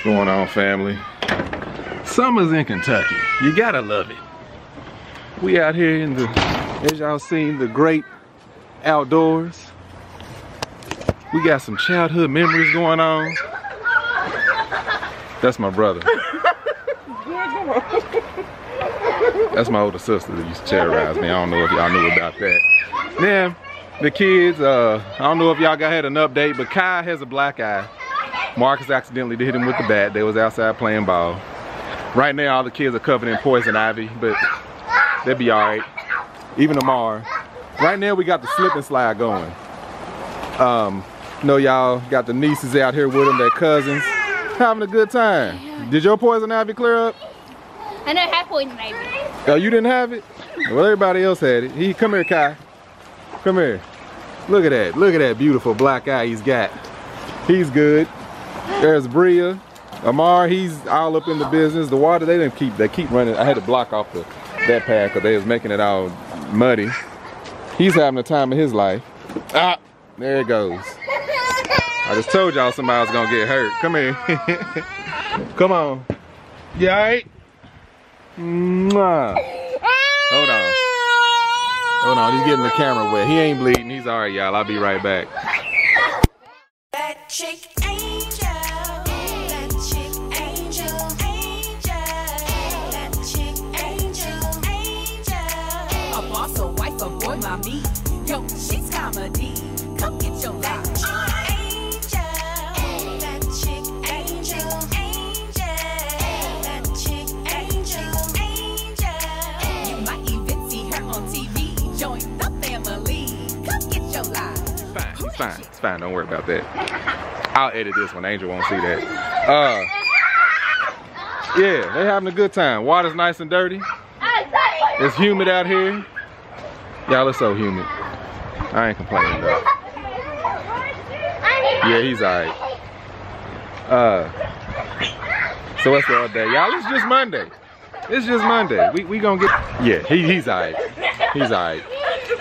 What's going on, family? Summer's in Kentucky. You gotta love it. We out here in the, as y'all seen, the great outdoors. We got some childhood memories going on. That's my brother. That's my older sister that used to terrorize me. I don't know if y'all knew about that. Then the kids, uh, I don't know if y'all got had an update, but Kai has a black eye. Marcus accidentally hit him with the bat. They was outside playing ball. Right now, all the kids are covered in poison ivy, but they'll be all right. Even tomorrow. Right now, we got the slip and slide going. Um, know y'all got the nieces out here with them, their cousins, having a good time. Did your poison ivy clear up? I know I have poison ivy. Oh, you didn't have it? Well, everybody else had it. He, come here, Kai. Come here. Look at that. Look at that beautiful black eye he's got. He's good. There's Bria. Amar, he's all up in the business. The water, they didn't keep, they keep running. I had to block off the, that path because they was making it all muddy. He's having the time of his life. Ah, there it goes. I just told y'all somebody was gonna get hurt. Come here. Come on. You all right? Mwah. Hold on. Hold on, he's getting the camera wet. He ain't bleeding. He's all right, y'all. I'll be right back. Come get your life. Fine, it's fine. It's fine. Don't worry about that. I'll edit this one. Angel won't see that. Uh, yeah, they having a good time. Water's nice and dirty. It's humid out here. Y'all, it's so humid. I ain't complaining though. Yeah, he's alright. Uh, so what's the other day? Y'all, it's just Monday. It's just Monday. We, we gonna get, yeah, he, he's alright. He's alright.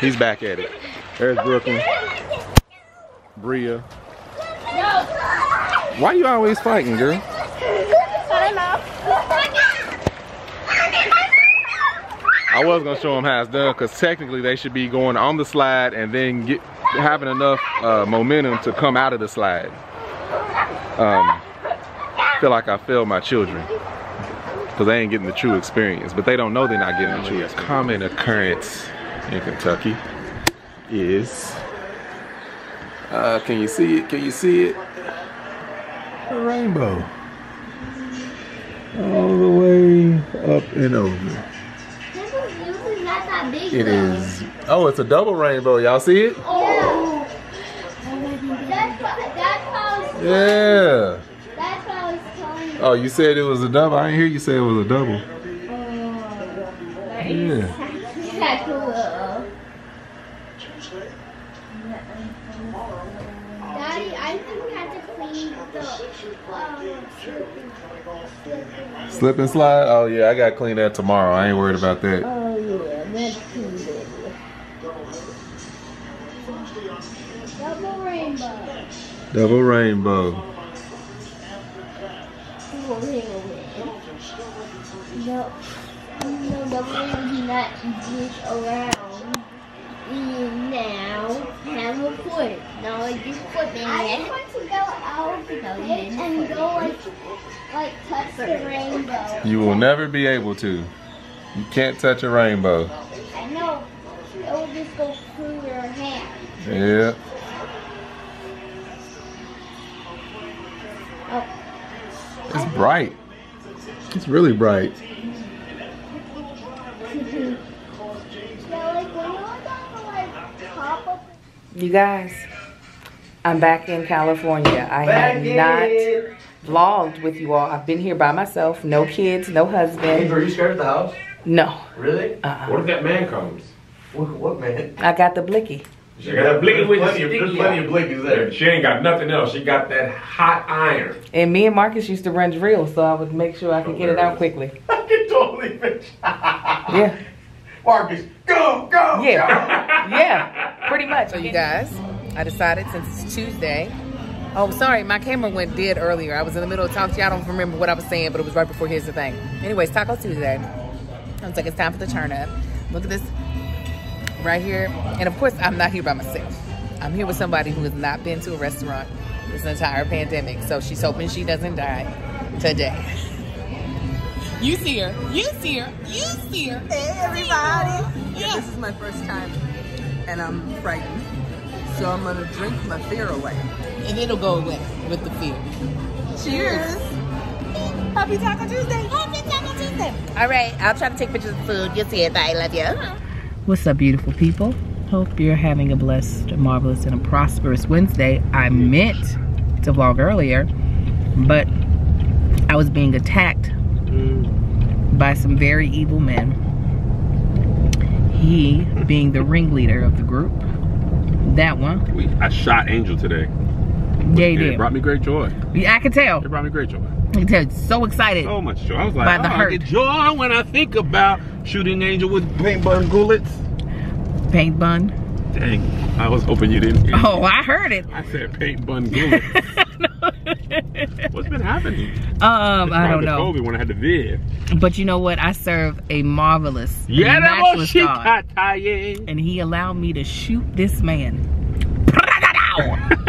He's back at it. There's Brooklyn. Bria. Why you always fighting, girl? I was gonna show them how it's done because technically they should be going on the slide and then get having enough uh, momentum to come out of the slide. Um, feel like I failed my children because they ain't getting the true experience, but they don't know they're not getting the true experience. Common occurrence in Kentucky is, uh, can you see it? Can you see it? A rainbow. All the way up and over. It is. Oh, it's a double rainbow. Y'all see it? That's what, that's how I was, Yeah. that's what I was telling you. Oh, you said it was a double. I didn't hear you say it was a double. Oh, Yeah. That's. Uh, Daddy, I think we have to clean the um, slip Slip and slide. Oh yeah, I gotta clean that tomorrow. I ain't worried about that. Uh, Double rainbow. No, no, double rainbow not exist around. And now have a foot. Now I just put in I want to go out and go like, like touch the rainbow. You will never be able to. You can't touch a rainbow. I know. It will just go through your hand. Yeah. Oh. It's bright. It's really bright. Yeah, like when you look on the like top of You guys, I'm back in California. I have not vlogged with you all. I've been here by myself, no kids, no husband. Are you scared of the house? No, Really? uh-uh. What if that man comes? What, what man? I got the blicky. She got a blicky with plenty, the of, there's sticky plenty of blickies there. She ain't got nothing else. She got that hot iron. And me and Marcus used to run drills, so I would make sure I could get it out oh, quickly. I can totally fit. Yeah, Marcus, go, go, yeah, yeah, pretty much. So you guys, I decided since it's Tuesday, Oh, sorry, my camera went dead earlier. I was in the middle of talking to you. I don't remember what I was saying, but it was right before Here's the Thing. Anyways, Taco Tuesday. I was like, it's time for the turn up. Look at this right here. And of course, I'm not here by myself. I'm here with somebody who has not been to a restaurant this entire pandemic. So she's hoping she doesn't die today. You see her. You see her. You see her. Hey everybody! Yeah. This is my first time and I'm frightened. So I'm gonna drink my fear away. And it'll go away with the fear. Cheers! Happy Taco Tuesday! Happy Taco Tuesday. All right, I'll try to take pictures of food. You'll see it. Bye. Love you. Uh-huh. What's up, beautiful people? Hope you're having a blessed, marvelous, and a prosperous Wednesday. I meant to vlog earlier, but I was being attacked mm. by some very evil men. He being the ringleader of the group. That one. We, I shot Angel today. Yeah, he And it brought me great joy. Yeah, I can tell. It brought me great joy. I can tell. So excited. So much joy. I was like, By the oh, hurt. I get joy when I think about shooting Angel with paint bun bullets. Paint bun. Dang, I was hoping you didn't hear. Oh, I heard it. I said paint bun bullets. What's been happening? Um, I don't know. COVID when I had the vid. But you know what? I serve a marvelous, Yeah, matchless shit, God. And he allowed me to shoot this man.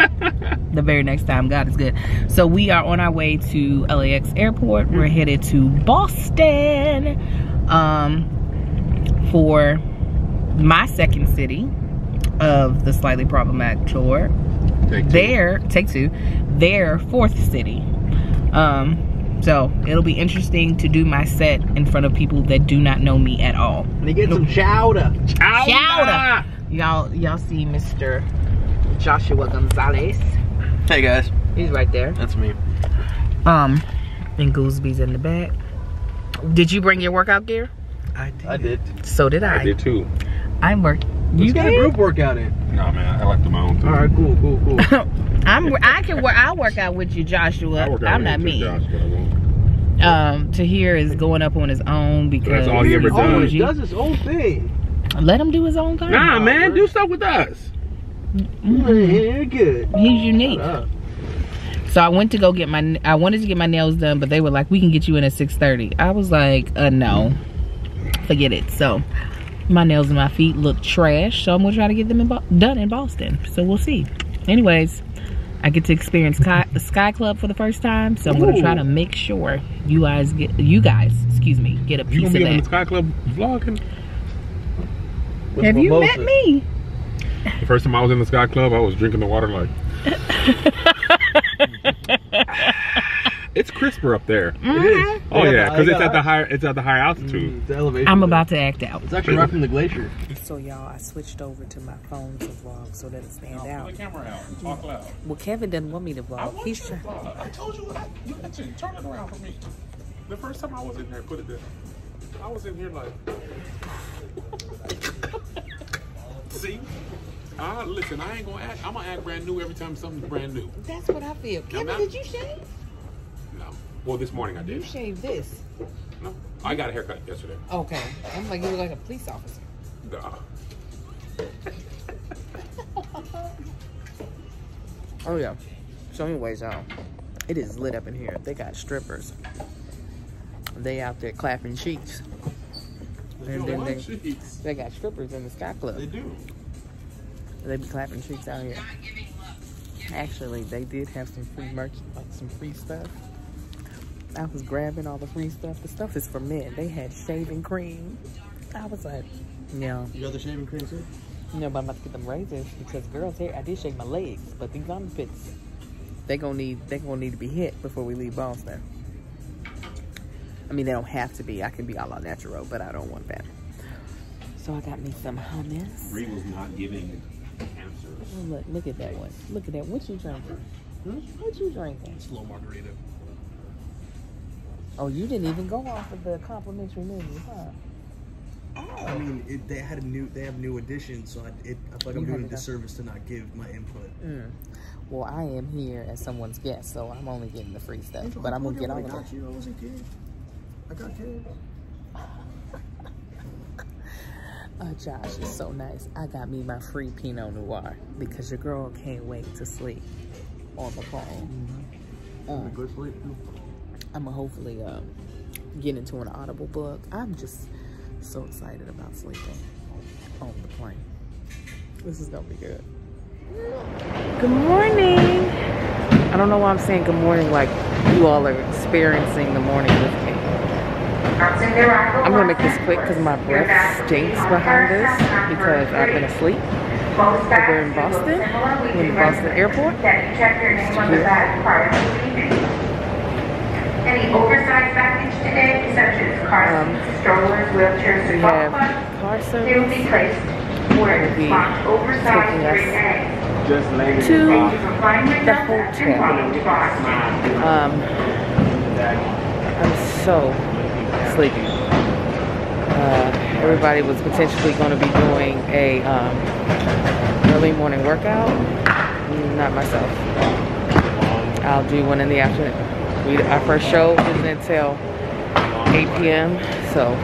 the very next time. God is good. So we are on our way to LAX airport. We're headed to Boston um, for my second city of the slightly problematic tour. Take two. Their take two, their fourth city. Um, so it'll be interesting to do my set in front of people that do not know me at all. They get some chowder. Chowder. Y'all, y'all see Mr. Joshua Gonzalez? Hey guys, He's right there. that's me. Um, and Goolsby's in the back. Did you bring your workout gear? I did. I did. So did I. I did too. I'm work. You Let's get a group workout in. Nah, man, I like the my own thing. All right, cool, cool, cool. I'm. I can work. I'll work out with you, Joshua. I work out I'm with not me. Josh, but I. Um, Tahir is going up on his own because all he ever he's does. always bougie. does his own thing. Let him do his own thing. Nah, man, do stuff with us. Mhm. You're good. He's unique. So I went to go get my. I wanted to get my nails done, but they were like, "We can get you in at 6.30. I was like, "Uh, no, forget it." So my nails and my feet look trash, so I'm gonna try to get them in done in Boston. So we'll see. Anyways, I get to experience Sky, the Sky Club for the first time, so I'm gonna try to make sure you guys get you guys, excuse me, get a You piece gonna of be on the. Sky Club vlogging? With Have you met me? The first time I was in the Sky Club, I was drinking the water like. it's crisper up there. It is. Oh yeah, because they at the higher it's at the higher altitude. Mm, the elevation. I'm there. about to act out. It's actually right from the glacier. So y'all, I switched over to my phone to vlog so that it stand out. camera out. Talk loud. Well, Kevin doesn't want me to vlog. I want He's trying. I told you I, you mentioned turn it around for me. The first time I was in here, put it there. I was in here like. See, uh, listen. I ain't gonna act. I'm gonna act brand new every time something's brand new. That's what I feel. Kevin, did you shave? No. Well, this morning I did. You did. shaved this. No, I got a haircut yesterday. Okay. I'm like, you look like a police officer. Nah. Oh, yeah. So, anyways, y'all, it is lit up in here. They got strippers. They out there clapping cheeks. And then they, they got strippers in the Sky Club. They do. They be clapping cheeks out here. Actually, they did have some free merch, like some free stuff. I was grabbing all the free stuff. The stuff is for men. They had shaving cream. I was like, yeah. You got the shaving cream too? Know, but I'm about to get them razors because girls hair. I did shave my legs, but these armpits, they gonna need they gonna need to be hit before we leave Boston. I mean, they don't have to be. I can be a la natural, but I don't want that. So I got me some hummus. Bree was not giving answers. Oh, look, look at that one. Look at that. What you drinking? Hmm? What you drinking? Slow margarita. Oh, you didn't even go off of the complimentary menu, huh? I mean, it, they had a new, they have new additions, so I, it, I feel like I'm doing a to go. disservice to not give my input. Mm. Well, I am here as someone's guest, so I'm only getting the free stuff. But I'm gonna get all I of it. I wasn't kidding. I got kids. Oh, Josh is so nice. I got me my free Pinot Noir because your girl can't wait to sleep. on the plane. Um, Good sleep. I'm gonna hopefully uh, get into an Audible book. I'm just so excited about sleeping on the plane. This is gonna be good. Good morning. I don't know why I'm saying good morning like you all are experiencing the morning with me. I'm gonna make this quick because my breath stinks behind this because I've been asleep. We're in Boston, we're in Boston airport. Any oversized baggage today, such as car Um, strollers, wheelchairs, have golf they will be placed where it's marked oversized taking us. Just laying to the hotel. Um, I'm so sleepy. Uh, everybody was potentially going to be doing a um, early morning workout. Not myself. I'll do one in the afternoon. We, our first show isn't until 8 p.m. So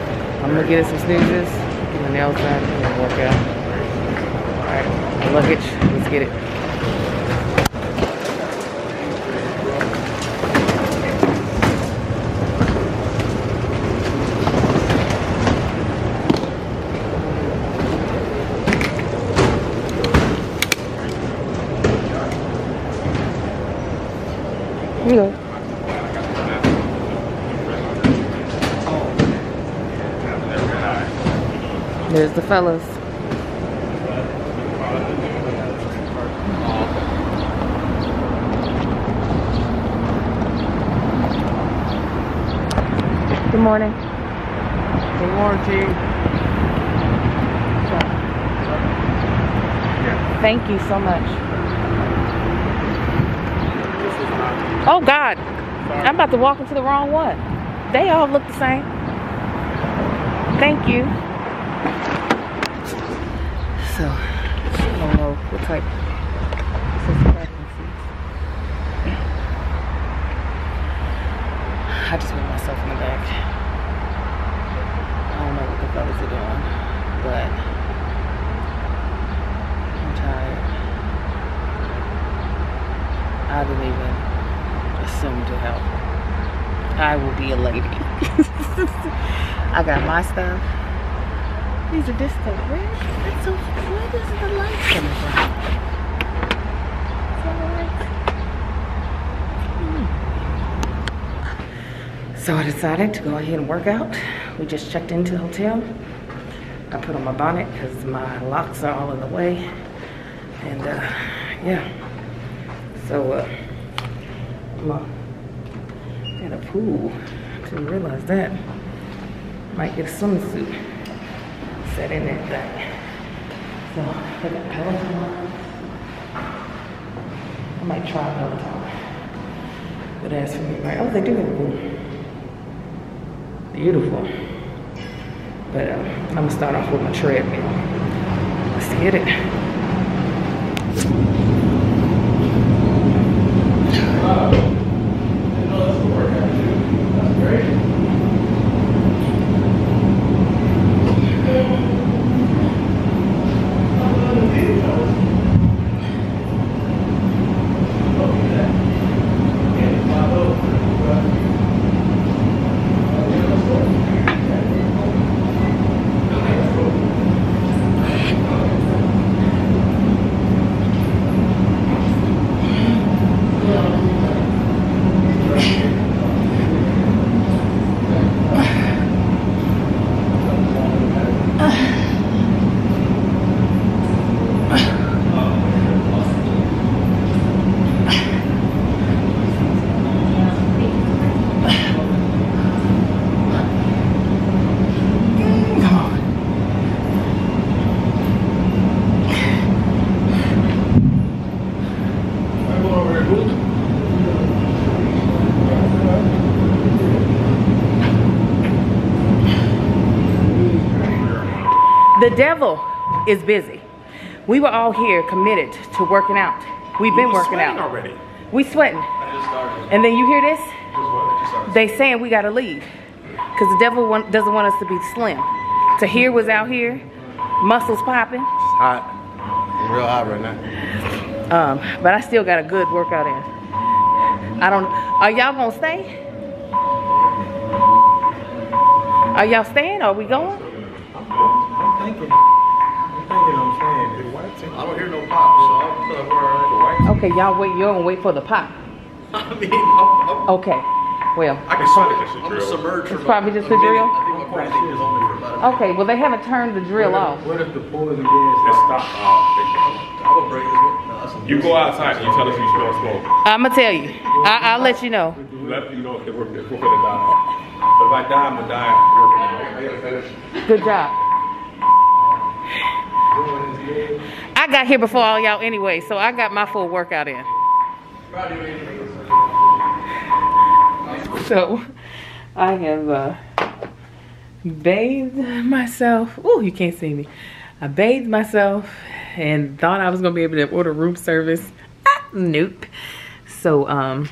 I'm gonna get in some snoozes, get my nails done, and work out. All right, luggage. Let's get it. There's the fellas. Good morning. Good morning. Thank you so much. Oh God, I'm about to walk into the wrong one. They all look the same. Thank you. So, I don't know what type. I just put myself in the back. I don't know what the fellas are doing, but I'm tired. I didn't even assume to help. I will be a lady. I got my stuff. These are disco red. That's so where the light coming from? Hmm. So I decided to go ahead and work out. We just checked into the hotel. I put on my bonnet because my locks are all in the way. And uh, yeah. So uh, I'm a pool. Didn't realize that. Might get a swimsuit set in that thing. So I got Peloton. I might try Peloton. But as for me, right? Oh, they do have. Beautiful. But uh, I'm gonna start off with my treadmill. Let's get it. Devil is busy. We were all here committed to working out. We've been working out. already. We sweating. And then you hear this? They saying we gotta leave. Cause the devil want, doesn't want us to be slim. Tahir was out here, muscles popping. It's Hot. Real hot right now. Um, but I still got a good workout in. I don't. Are y'all gonna stay? Are y'all staying? Are we going? I'm thinking. I'm thinking I'm saying. I don't hear no pop, so I feel like we're. Okay, y'all wait. You're gonna wait for the pop. I mean, I'm, I'm, Okay. Well, I can swim. I'm just submerged for It's about probably just a the minute. drill? I think my party is only for about a okay. Well, they haven't turned the drill off. What if the poison gas has stopped? Oh, I will break this one. No, that's some you go outside and you tell us you smell smoke. I'm gonna tell you. I, I'll let you know. Let you know if we're, if we're gonna die. But if I die, I'm gonna die working out. I gotta finish. Good job. I got here before all y'all anyway, so I got my full workout in. So I have uh, bathed myself. Oh, you can't see me. I bathed myself and thought I was gonna be able to order room service. Ah, nope. So um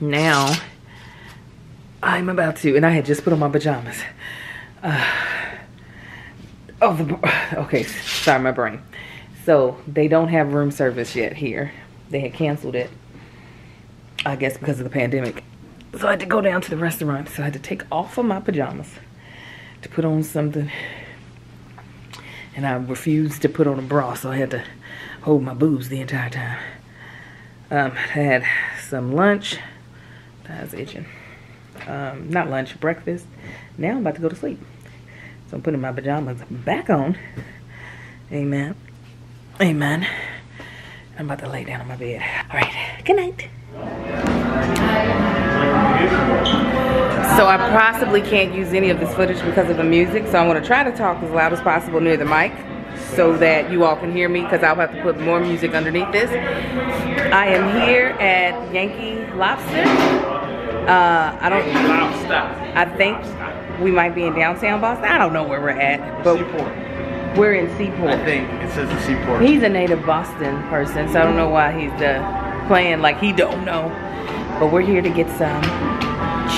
now I'm about to, and I had just put on my pajamas. Uh, oh, the, okay, sorry, my brain. So they don't have room service yet here. They had canceled it, I guess because of the pandemic. So I had to go down to the restaurant. So I had to take off of my pajamas to put on something. And I refused to put on a bra, so I had to hold my boobs the entire time. Um, I had some lunch. I was itching. Um, not lunch, breakfast. Now I'm about to go to sleep. So I'm putting my pajamas back on. Amen. Amen. I'm about to lay down on my bed. All right. Good night. So I possibly can't use any of this footage because of the music. So I'm going to try to talk as loud as possible near the mic so that you all can hear me because I'll have to put more music underneath this. I am here at Yankee Lobster. Uh, I don't. I think we might be in downtown Boston. I don't know where we're at, but we're in Seaport. I think it says the seaport. He's a native Boston person, so I don't know why he's uh, playing like he don't know. But we're here to get some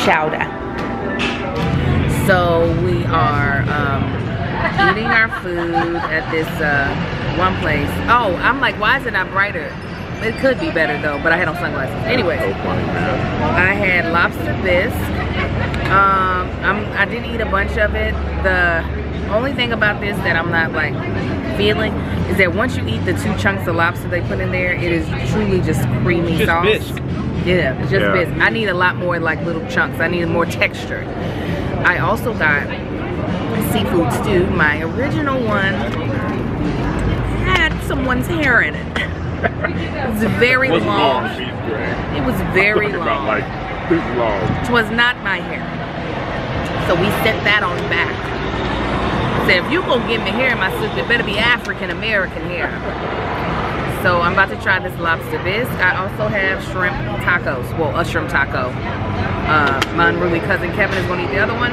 chowder. So we are um, eating our food at this uh, one place. Oh, I'm like, why is it not brighter? It could be better though, but I had on sunglasses. Anyway, I had lobster bisque. Um, I'm, I didn't eat a bunch of it. The only thing about this that I'm not like feeling is that once you eat the two chunks of lobster they put in there, it is truly just creamy Just sauce. bisque. Yeah, it's just Yeah. bisque. I need a lot more like little chunks. I need more texture. I also got seafood stew. My original one had someone's hair in it. it was very What's long. long, she's great. It was very long. Like this long. Which was not my hair. So we set that on back. Said if you gonna give me hair, my sister, it better be African American hair. So I'm about to try this lobster bisque. I also have shrimp tacos. Well, a shrimp taco. Uh, my unruly cousin Kevin is gonna eat the other one.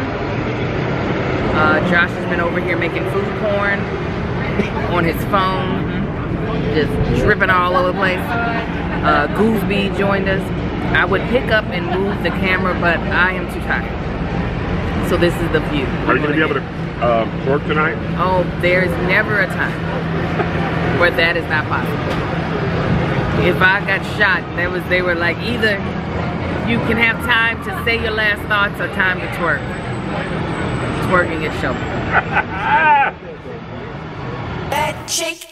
Uh, Josh has been over here making food porn on his phone, just dripping all over the place. Uh, joined us. I would pick up and move the camera, but I am too tired. So this is the view. Are you gonna be able to uh, work tonight? Oh, there's never a time where that is not possible. If I got shot, there was they were like either you can have time to say your last thoughts or time to twerk. Twerking is show. That chick